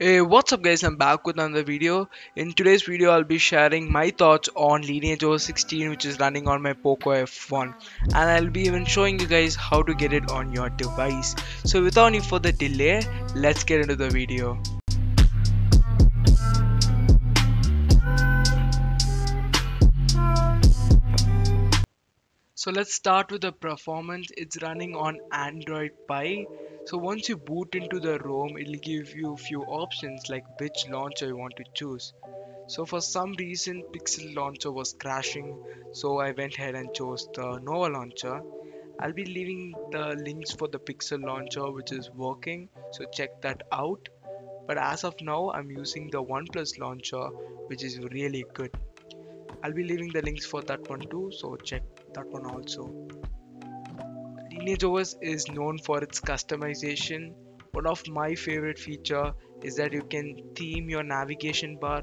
Hey, what's up guys, I'm back with another video. In today's video, I'll be sharing my thoughts on Lineage OS 16 which is running on my Poco F1 and I'll be even showing you guys how to get it on your device. So without any further delay, let's get into the video. So let's start with the performance. It's running on Android Pie. So once you boot into the ROM, it'll give you a few options like which launcher you want to choose. So for some reason Pixel launcher was crashing so I went ahead and chose the Nova launcher. I'll be leaving the links for the Pixel launcher which is working so check that out. But as of now I'm using the OnePlus launcher which is really good. I'll be leaving the links for that one too so check that one also. Lineage OS is known for its customization. One of my favorite feature is that you can theme your navigation bar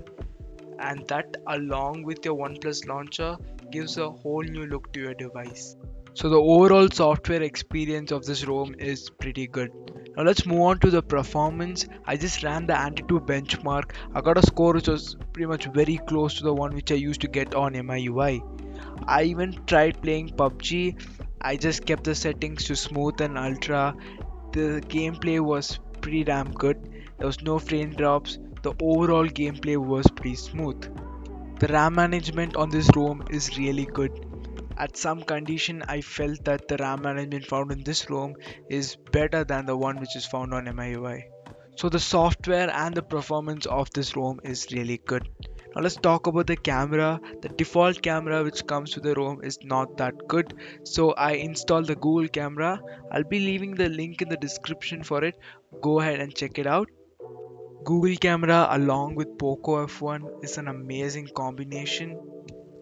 and that along with your OnePlus launcher gives a whole new look to your device. So the overall software experience of this ROM is pretty good. Now let's move on to the performance. I just ran the Antutu benchmark. I got a score which was pretty much very close to the one which I used to get on MIUI. I even tried playing PUBG. I just kept the settings to smooth and ultra. The gameplay was pretty damn good. There was no frame drops. The overall gameplay was pretty smooth. The RAM management on this ROM is really good at some condition I felt that the RAM management found in this ROM is better than the one which is found on MIUI. So the software and the performance of this ROM is really good. Now let's talk about the camera. The default camera which comes with the ROM is not that good. So I installed the Google camera. I'll be leaving the link in the description for it. Go ahead and check it out. Google camera along with Poco F1 is an amazing combination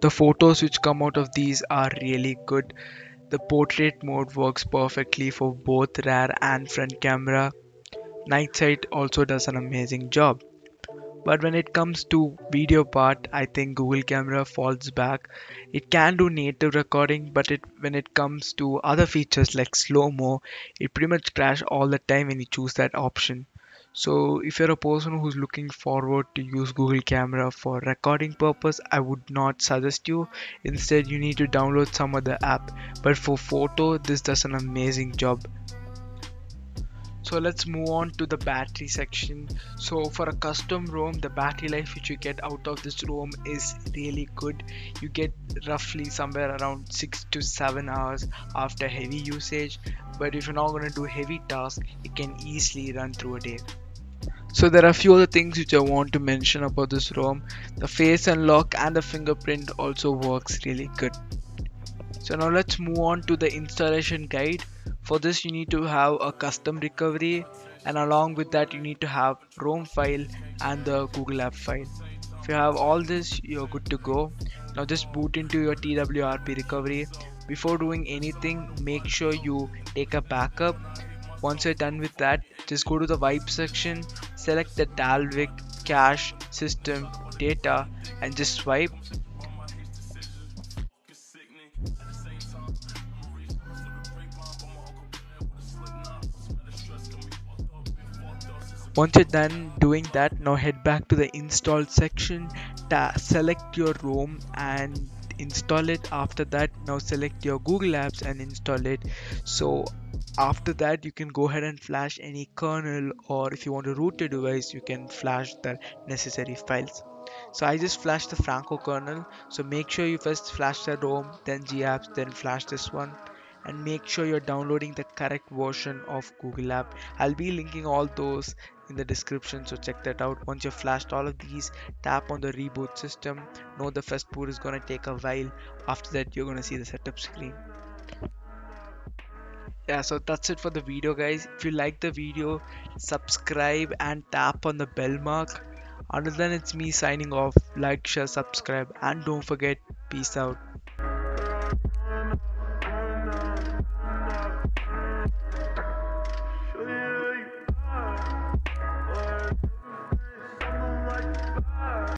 the photos which come out of these are really good. The portrait mode works perfectly for both rear and front camera. Night sight also does an amazing job. But when it comes to video part, I think Google Camera falls back. It can do native recording, but it when it comes to other features like slow-mo, it pretty much crash all the time when you choose that option. So if you're a person who's looking forward to use Google Camera for recording purpose, I would not suggest you. Instead, you need to download some other app. But for photo, this does an amazing job. So let's move on to the battery section. So for a custom ROM, the battery life which you get out of this ROM is really good. You get roughly somewhere around 6 to 7 hours after heavy usage. But if you're not going to do heavy tasks, it can easily run through a day. So there are a few other things which I want to mention about this ROM. The face unlock and the fingerprint also works really good. So now let's move on to the installation guide. For this you need to have a custom recovery and along with that you need to have ROM file and the Google app file. If you have all this you're good to go. Now just boot into your TWRP recovery. Before doing anything make sure you take a backup once you're done with that, just go to the wipe section, select the Dalvik, cache, system, data and just swipe. Once you're done doing that, now head back to the install section, select your ROM and install it. After that now select your google apps and install it. So after that you can go ahead and flash any kernel or if you want to root your device you can flash the necessary files. So I just flashed the Franco kernel. So make sure you first flash the ROM then GApps then flash this one and make sure you're downloading the correct version of Google app. I'll be linking all those in the description so check that out. Once you've flashed all of these tap on the reboot system. Know the first boot is gonna take a while. After that you're gonna see the setup screen. Yeah so that's it for the video guys. If you like the video subscribe and tap on the bell mark. Other than it's me signing off like share subscribe and don't forget peace out